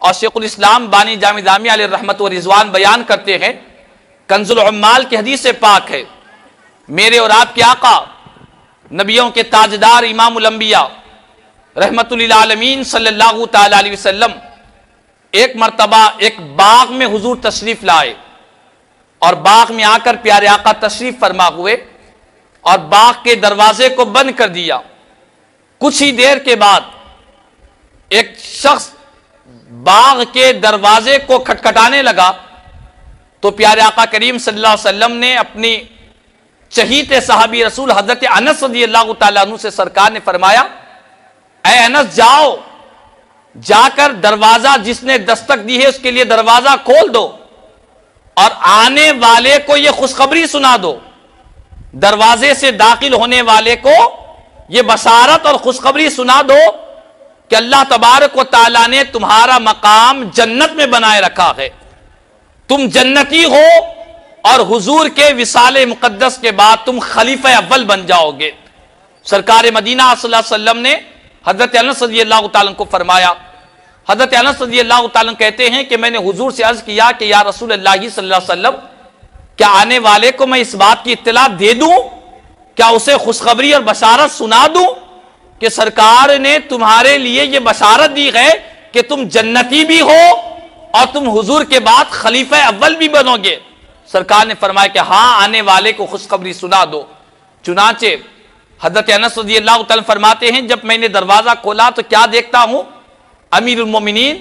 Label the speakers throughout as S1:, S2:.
S1: اور شیخ الاسلام بانی جامع دامی علیہ رحمت و رضوان بیان کرتے ہیں، کنز العمال کی حدیث سے پاک ہے۔ میرے اور آپ کے آقا، نبیوں کے تاجدار امام الانبیاء، رحمت للعالمین صلی اللہ تعالی علیہ وسلم، ایک مرتبہ ایک باغ میں حضور تشریف لائے۔ اور باغ میں آ کر پیارے آقا تشریف فرما ہوئے اور باغ کے دروازے کو بند کر دیا۔ کچھ ہی دیر کے بعد ایک شخص باغ کے دروازے کو کھٹکھٹانے لگا تو پیارے آقا کریم صلی اللہ علیہ وسلم نے اپنی چہیت صحابی رسول حضرت انس رضی اللہ تعالیٰ عنہ سے سرکار نے فرمایا، اے انس جاؤ، جا کر دروازہ جس نے دستک دی ہے اس کے لیے دروازہ کھول دو اور آنے والے کو یہ خوشخبری سنا دو۔ دروازے سے داخل ہونے والے کو یہ بشارت اور خوشخبری سنا دو۔ کہ اللہ تبارک و تعالیٰ نے تمہارا مقام جنت میں بنائے رکھا ہے۔ تم جنتی ہو اور حضور کے وصال مقدس کے بعد تم خلیفہ اول بن جاؤ گے۔ سرکار مدینہ صلی اللہ علیہ وسلم نے حضرت انس رضی اللہ تعالیٰ کو فرمایا۔ حضرت انس رضی اللہ تعالیٰ کہتے ہیں کہ میں نے حضور سے عرض کیا کہ یا رسول اللہ صلی اللہ علیہ وسلم، کیا آنے والے کو میں اس بات کی اطلاع دے دوں؟ کیا اسے خوشخبری اور بشارت سنا دوں؟ کہ سرکار نے تمہارے لیے یہ بشارت دی ہے کہ تم جنتی بھی ہو اور تم حضور کے بعد خلیفہ اول بھی بنو گے۔ سرکار نے فرمایا کہ ہاں آنے والے کو خوشخبری سنا دو۔ چنانچہ حضرت انس رضی اللہ تعالیٰ فرماتے ہیں، جب میں نے دروازہ کھولا تو کیا دیکھتا ہوں؟ امیر المومنین،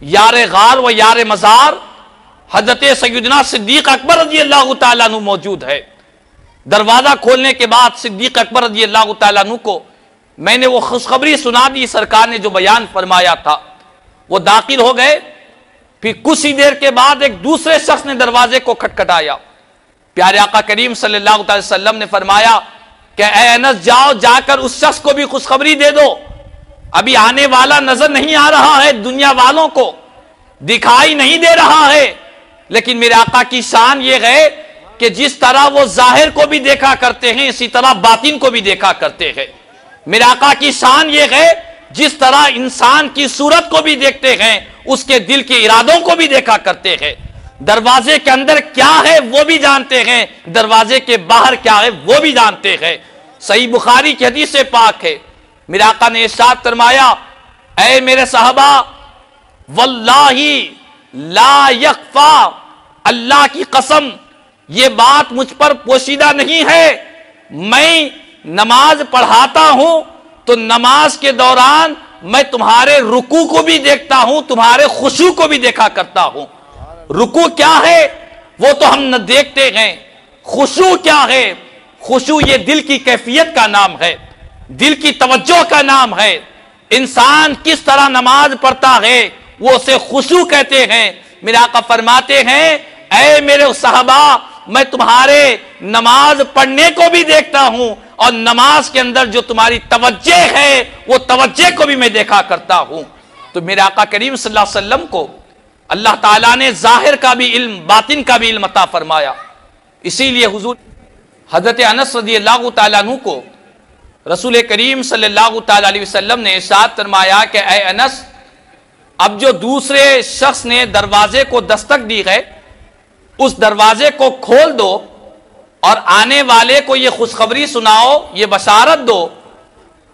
S1: یار غار و یار مزار، حضرت سیدنا صدیق اکبر رضی اللہ تعالیٰ عنہ موجود ہے۔ دروازہ کھولنے کے بعد صدیق اکبر رضی اللہ تعالیٰ عنہ کو میں نے وہ خوشخبری سنا دی، سرکار نے جو بیان فرمایا تھا، وہ داخل ہو گئے۔ پھر کچھ ہی دیر کے بعد ایک دوسرے شخص نے دروازے کو کھٹکھٹایا۔ پیارے آقا کریم صلی اللہ تعالی وسلم نے فرمایا کہ، اے انس، جاؤ، جا کر اس شخص کو بھی خوشخبری دے دو۔ ابھی آنے والا نظر نہیں آ رہا ہے دنیا والوں کو۔ دکھائی نہیں دے رہا ہے۔ لیکن میرے آقا کی شان یہ ہے کہ جس طرح وہ ظاہر کو بھی دیکھا کرتے ہیں، اسی طرح باطن کو بھی دیکھا کرتے ہیں۔ میرے آقا کی شان یہ ہے، جس طرح انسان کی صورت کو بھی دیکھتے ہیں، اس کے دل کے ارادوں کو بھی دیکھا کرتے ہیں۔ دروازے کے اندر کیا ہے وہ بھی جانتے ہیں، دروازے کے باہر کیا ہے وہ بھی جانتے ہیں۔ صحیح بخاری کی حدیث سے پاک ہے۔ میرے آقا نے ارشاد فرمایا، اے میرے صحابہ واللہ لا یکفا اللہ کی قسم، یہ بات مجھ پر پوشیدہ نہیں ہے۔ میں نماز پڑھاتا ہوں تو نماز کے دوران میں تمہارے رکو کو بھی دیکھتا ہوں، تمہارے خوشو کو بھی دیکھا کرتا ہوں۔ رکو کیا ہے؟ وہ تو ہم نہ دیکھتے ہیں۔ خوشو کیا ہے؟ خوشو یہ دل کی کیفیت کا نام ہے۔ دل کی توجہ کا نام ہے۔ انسان کس طرح نماز پڑھتا ہے، وہ اسے خوشو کہتے ہیں۔ میرے آقا فرماتے ہیں، اے میرے صحابہ، میں تمہارے نماز پڑھنے کو بھی دیکھتا ہوں اور نماز کے اندر جو تمہاری توجہ ہے، وہ توجہ کو بھی میں دیکھا کرتا ہوں۔ تو میرے آقا کریم صلی اللہ علیہ وسلم کو اللہ تعالیٰ نے ظاہر کا بھی علم، باطن کا بھی علم عطا فرمایا۔ اسی لیے حضور حضرت انس رضی اللہ تعالیٰ عنہ کو رسول کریم صلی اللہ تعالیٰ علیہ وسلم نے ارشاد فرمایا کہ اے انس، اب جو دوسرے شخص نے دروازے کو دستک دی ہے، اس دروازے کو کھول دو اور آنے والے کو یہ خوشخبری سناؤ، یہ بشارت دو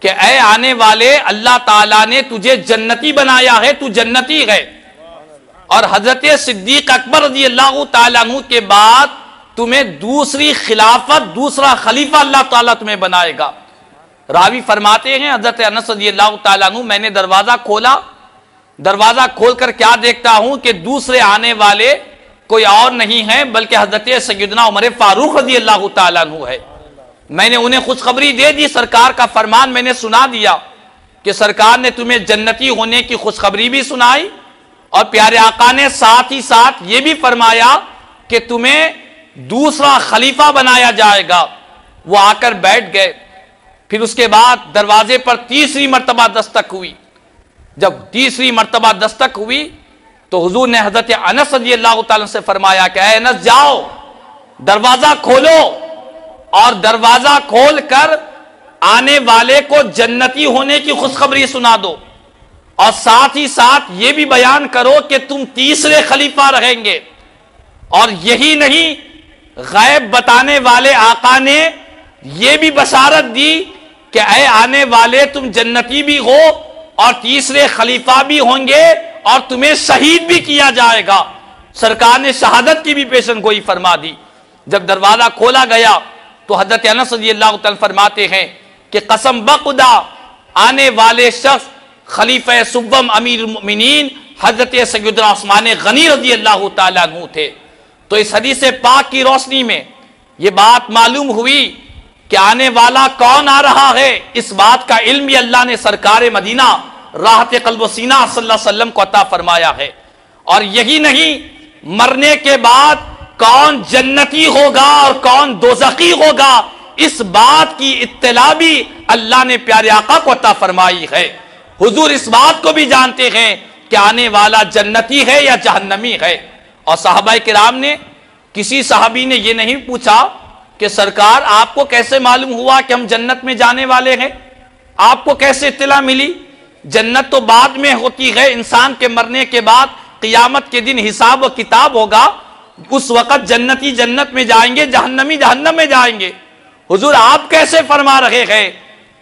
S1: کہ اے آنے والے، اللہ تعالیٰ نے تجھے جنتی بنایا ہے، تو جنتی ہے۔ اور حضرت صدیق اکبر رضی اللہ تعالیٰ عنہ کے بعد تمہیں دوسری خلافت، دوسرا خلیفہ اللہ تعالیٰ تمہیں بنائے گا۔ راوی فرماتے ہیں، حضرت انس رضی اللہ تعالیٰ عنہ، میں نے دروازہ کھولا۔ دروازہ کھول کر کیا دیکھتا ہوں کہ دوسرے آنے والے کوئی اور نہیں ہے، بلکہ حضرت سیدنا عمر فاروق رضی اللہ تعالیٰ عنہ ہے۔ میں نے انہیں خوشخبری دے دی، سرکار کا فرمان میں نے سنا دیا کہ سرکار نے تمہیں جنتی ہونے کی خوشخبری بھی سنائی اور پیارے آقا نے ساتھ ہی ساتھ یہ بھی فرمایا کہ تمہیں دوسرا خلیفہ بنایا جائے گا۔ وہ آ کر بیٹھ گئے۔ پھر اس کے بعد دروازے پر تیسری مرتبہ دستک ہوئی۔ جب تیسری مرتبہ دستک ہوئی تو حضور نے حضرت انس رضی اللہ تعالیٰ سے فرمایا کہ اے انس جاؤ، دروازہ کھولو اور دروازہ کھول کر آنے والے کو جنتی ہونے کی خوشخبری سنا دو اور ساتھ ہی ساتھ یہ بھی بیان کرو کہ تم تیسرے خلیفہ رہیں گے اور یہی نہیں غیب بتانے والے آقا نے یہ بھی بشارت دی کہ اے آنے والے تم جنتی بھی ہو اور تیسرے خلیفہ بھی ہوں گے اور تمہیں شہید بھی کیا جائے گا۔ سرکار نے شہادت کی بھی پیشن گوئی فرما دی۔ جب دروازہ کھولا گیا تو حضرت انس رضی اللہ تعالی فرماتے ہیں کہ قسم بخدا آنے والے شخص خلیفہ سبم امیر المؤمنین حضرت سیدنا عثمان غنی رضی اللہ تعالیٰ عنہ تھے۔ تو اس حدیث پاک کی روشنی میں یہ بات معلوم ہوئی کہ آنے والا کون آ رہا ہے۔ اس بات کا علم بھی اللہ نے سرکار مدینہ راحت قلب و سینہ صلی اللہ علیہ وسلم کو عطا فرمایا ہے۔ اور یہی نہیں، مرنے کے بعد کون جنتی ہوگا اور کون دوزخی ہوگا، اس بات کی اطلاع بھی اللہ نے پیارے آقا کو عطا فرمائی ہے۔ حضور اس بات کو بھی جانتے ہیں کہ آنے والا جنتی ہے یا جہنمی ہے۔ اور صحابہ کرام نے، کسی صحابی نے یہ نہیں پوچھا کہ سرکار آپ کو کیسے معلوم ہوا کہ ہم جنت میں جانے والے ہیں؟ آپ کو کیسے اطلاع ملی؟ جنت تو بعد میں ہوتی ہے، انسان کے مرنے کے بعد قیامت کے دن حساب و کتاب ہوگا۔ اس وقت جنتی جنت میں جائیں گے، جہنمی جہنم میں جائیں گے۔ حضور آپ کیسے فرما رہے ہیں؟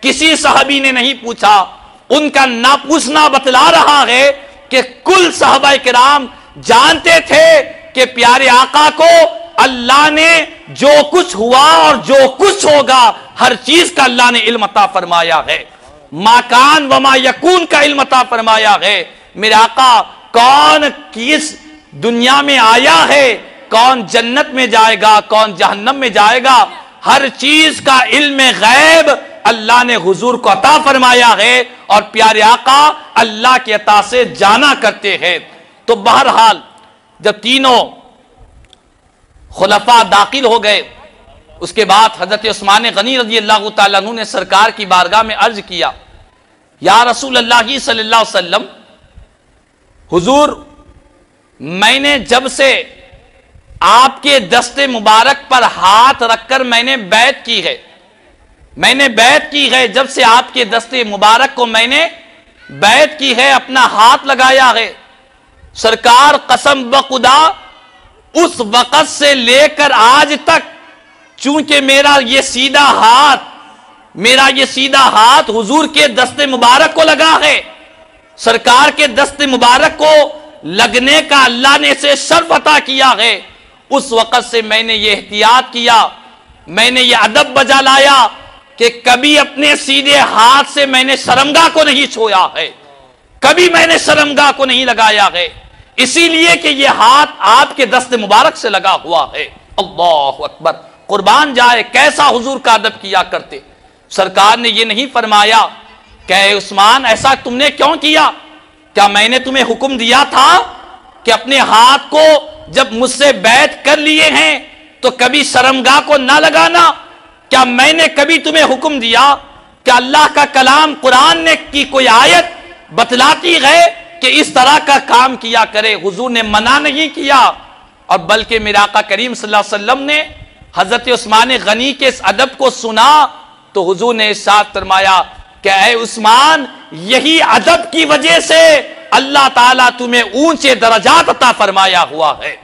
S1: کسی صحابی نے نہیں پوچھا، ان کا نہ پوچھنا بتلا رہا ہے کہ کل صحابہ کرام جانتے تھے کہ پیارے آقا کو اللہ نے جو کچھ ہوا اور جو کچھ ہوگا، ہر چیز کا اللہ نے علم عطا فرمایا ہے۔ ماکان و ما یکون کا علم عطا فرمایا ہے۔ میرے آقا، کون کس دنیا میں آیا ہے؟ کون جنت میں جائے گا؟ کون جہنم میں جائے گا؟ ہر چیز کا علم غیب اللہ نے حضور کو عطا فرمایا ہے۔ اور پیارے آقا، اللہ کے عطا سے جانا کرتے ہیں۔ تو بہرحال، جب تینوں خلفاء داخل ہو گئے اس کے بعد حضرت عثمان غنی رضی اللہ تعالیٰ عنہ نے سرکار کی بارگاہ میں عرض کیا، یا رسول اللہ صلی اللہ علیہ وسلم، حضور، میں نے جب سے آپ کے دست مبارک پر ہاتھ رکھ کر میں نے بیعت کی ہے، میں نے بیعت کی ہے، جب سے آپ کے دست مبارک کو میں نے بیعت کی ہے، اپنا ہاتھ لگایا ہے، سرکار قسم بخدا اس وقت سے لے کر آج تک چونکہ میرا یہ سیدھا ہاتھ، میرا یہ سیدھا ہاتھ حضور کے دست مبارک کو لگا ہے۔ سرکار کے دست مبارک کو لگنے کا اللہ نے اسے شرف عطا کیا ہے۔ اس وقت سے میں نے یہ احتیاط کیا، میں نے یہ ادب بجا لایا کہ کبھی اپنے سیدھے ہاتھ سے میں نے شرمگاہ کو نہیں چھویا ہے۔ کبھی میں نے شرمگاہ کو نہیں لگایا ہے۔ اسی لیے کہ یہ ہاتھ آپ کے دست مبارک سے لگا ہوا ہے۔ اللہ اکبر۔ قربان جائے، کیسا حضور کا ادب کیا کرتے؟ سرکار نے یہ نہیں فرمایا کہ اے عثمان، ایسا تم نے کیوں کیا؟ کیا میں نے تمہیں حکم دیا تھا کہ اپنے ہاتھ کو جب مجھ سے بیعت کر لیے ہیں تو کبھی شرمگاہ کو نہ لگانا؟ کیا میں نے کبھی تمہیں حکم دیا کہ اللہ کا کلام قرآن نے کی کوئی آیت بتلاتی ہے کہ اس طرح کا کام کیا کرے؟ حضور نے منع نہیں کیا۔ اور بلکہ میرا آقا کریم صلی اللہ علیہ وسلم نے حضرت عثمان غنی کے اس ادب کو سنا تو حضور نے ساتھ فرمایا کہ اے عثمان، یہی ادب کی وجہ سے اللہ تعالیٰ تمہیں اونچے درجات عطا فرمایا ہوا ہے۔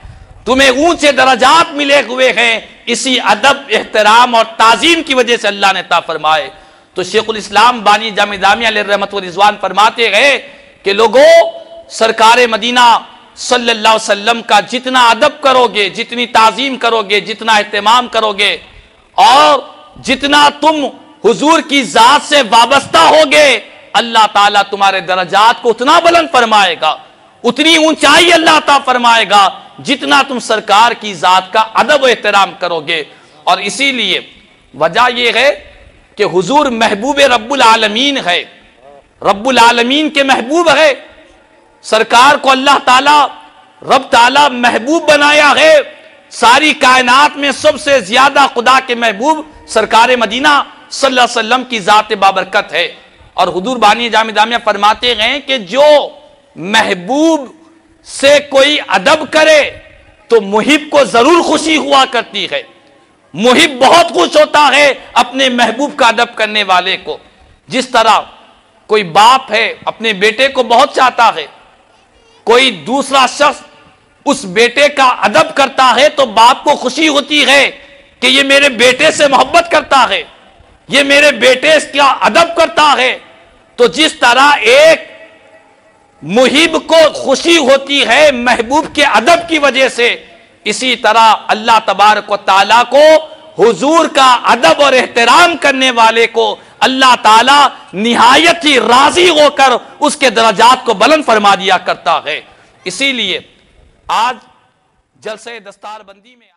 S1: تمہیں اونچے درجات ملے ہوئے ہیں۔ اسی ادب، احترام اور تعظیم کی وجہ سے اللہ نے عطا فرمائے۔ تو شیخ الاسلام بانی جامع دامیہ علیہ رحمت و رضوان فرماتے گئے کہ لوگوں، سرکار مدینہ صلی اللہ علیہ وسلم کا جتنا ادب کرو گے جتنی تعظیم کرو گے جتنا اہتمام کرو گے اور جتنا تم حضور کی ذات سے وابستہ ہوگے، اللہ تعالیٰ تمہارے درجات کو اتنا بلند فرمائے گا، اتنی اونچائی اللہ تعالیٰ فرمائے گا، جتنا تم سرکار کی ذات کا ادب و احترام کرو گے اور اسی لیے وجہ یہ ہے کہ حضور محبوب رب العالمین ہے۔ رب العالمین کے محبوب ہے۔ سرکار کو اللہ تعالی، رب تعالی محبوب بنایا ہے۔ ساری کائنات میں سب سے زیادہ خدا کے محبوب سرکار مدینہ صلی اللہ علیہ وسلم کی ذات بابرکت ہے۔ اور حضور بانی جامع دامیہ فرماتے گئے کہ جو محبوب سے کوئی ادب کرے تو محب کو ضرور خوشی ہوا کرتی ہے۔ محب بہت خوش ہوتا ہے اپنے محبوب کا ادب کرنے والے کو۔ جس طرح کوئی باپ ہے، اپنے بیٹے کو بہت چاہتا ہے کوئی دوسرا شخص اس بیٹے کا ادب کرتا ہے تو باپ کو خوشی ہوتی ہے کہ یہ میرے بیٹے سے محبت کرتا ہے، یہ میرے بیٹے کا ادب کرتا ہے۔ تو جس طرح ایک محب کو خوشی ہوتی ہے محبوب کے ادب کی وجہ سے، اسی طرح اللہ تبارک و تعالیٰ کو حضور کا ادب اور احترام کرنے والے کو اللہ تعالی نہایت ہی راضی ہو کر اس کے درجات کو بلند فرما دیا کرتا ہے۔ اسی لیے آج جلسے دستار بندی میں